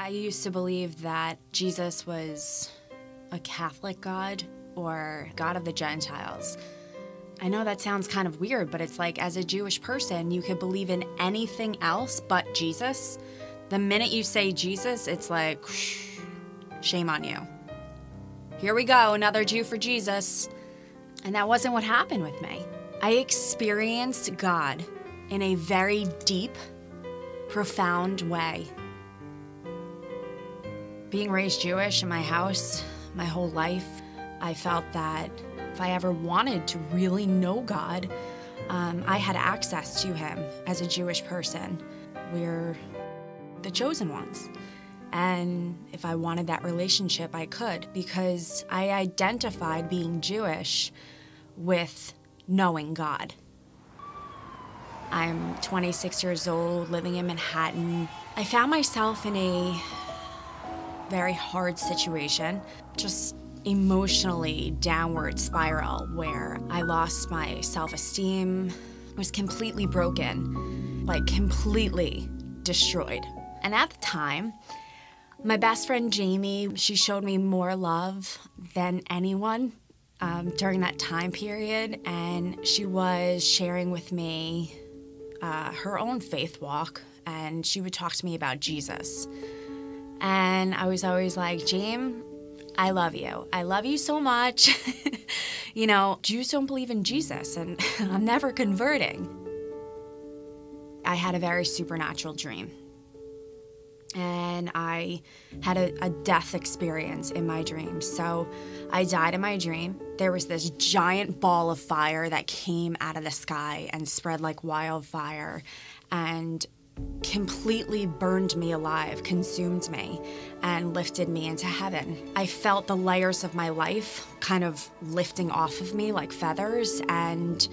I used to believe that Jesus was a Catholic God or God of the Gentiles. I know that sounds kind of weird, but it's like as a Jewish person, you could believe in anything else but Jesus. The minute you say Jesus, it's like, shame on you. Here we go, another Jew for Jesus. And that wasn't what happened with me. I experienced God in a very deep, profound way. Being raised Jewish in my house my whole life, I felt that if I ever wanted to really know God, um, I had access to Him as a Jewish person. We're the chosen ones. And if I wanted that relationship, I could because I identified being Jewish with knowing God. I'm 26 years old, living in Manhattan. I found myself in a very hard situation, just emotionally downward spiral where I lost my self esteem, was completely broken, like completely destroyed. And at the time, my best friend Jamie, she showed me more love than anyone um, during that time period, and she was sharing with me uh, her own faith walk, and she would talk to me about Jesus. And I was always like, James, I love you. I love you so much. you know, Jews don't believe in Jesus, and I'm never converting. I had a very supernatural dream. And I had a, a, death experience in my dream. So I died in my dream. There was this giant ball of fire that came out of the sky and spread like wildfire. And completely burned me alive, consumed me, and lifted me into heaven. I felt the layers of my life kind of lifting off of me like feathers, and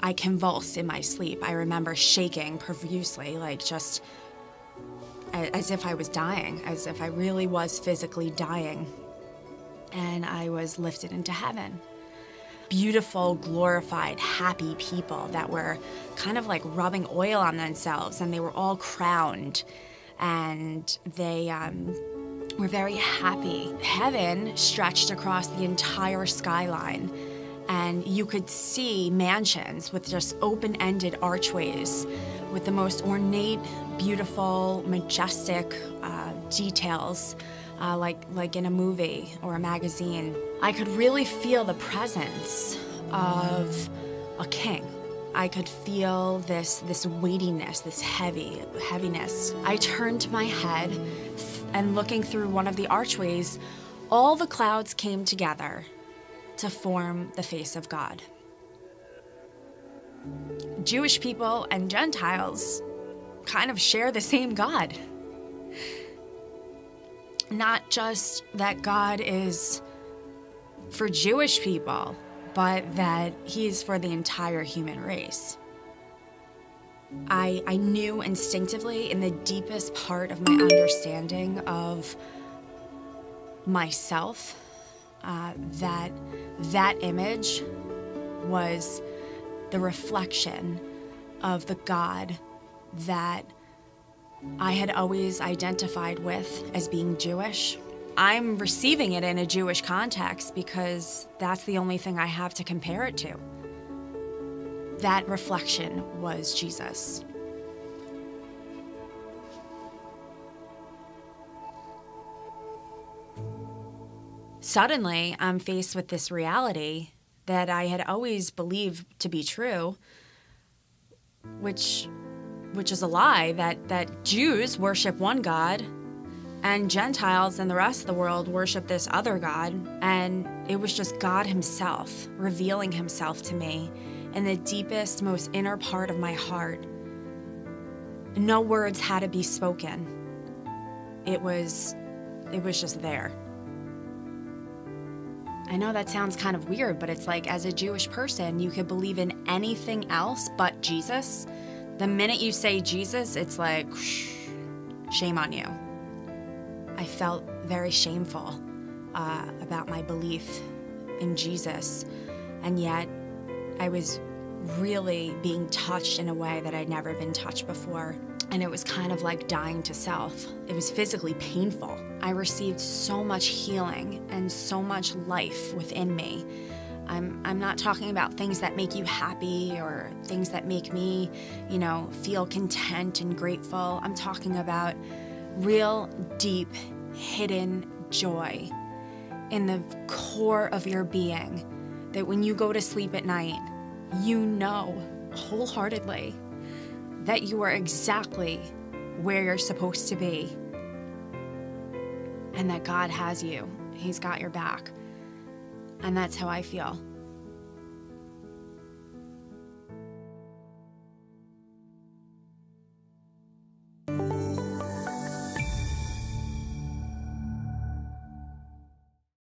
I convulsed in my sleep. I remember shaking profusely, like just as if I was dying, as if I really was physically dying. And I was lifted into heaven beautiful, glorified, happy people that were kind of like rubbing oil on themselves and they were all crowned and they um, were very happy. Heaven stretched across the entire skyline and you could see mansions with just open ended archways with the most ornate, beautiful, majestic uh, details uh, like, like in a movie or a magazine. I could really feel the presence of a king. I could feel this, this weightiness, this heavy, heaviness. I turned my head and looking through one of the archways, all the clouds came together to form the face of God. Jewish people and Gentiles kind of share the same God not just that God is for Jewish people, but that He is for the entire human race. I, I knew instinctively in the deepest part of my understanding of myself uh, that that image was the reflection of the God that I had always identified with as being Jewish. I'm receiving it in a Jewish context because that's the only thing I have to compare it to. That reflection was Jesus. Suddenly, I'm faced with this reality that I had always believed to be true, which which is a lie that that Jews worship one God and Gentiles and the rest of the world worship this other God and it was just God himself revealing himself to me in the deepest most inner part of my heart. No words had to be spoken. It was it was just there. I know that sounds kind of weird, but it's like as a Jewish person, you could believe in anything else but Jesus the minute you say Jesus, it's like, shame on you. I felt very shameful uh, about my belief in Jesus, and yet I was really being touched in a way that I'd never been touched before. and it was kind of like dying to self. It was physically painful. I received so much healing and so much life within me. I'm, I'm not talking about things that make you happy or things that make me, you know, feel content and grateful. I'm talking about real, deep, hidden joy in the core of your being that when you go to sleep at night, you know wholeheartedly that you are exactly where you're supposed to be and that God has you. He's got your back. And that's how I feel.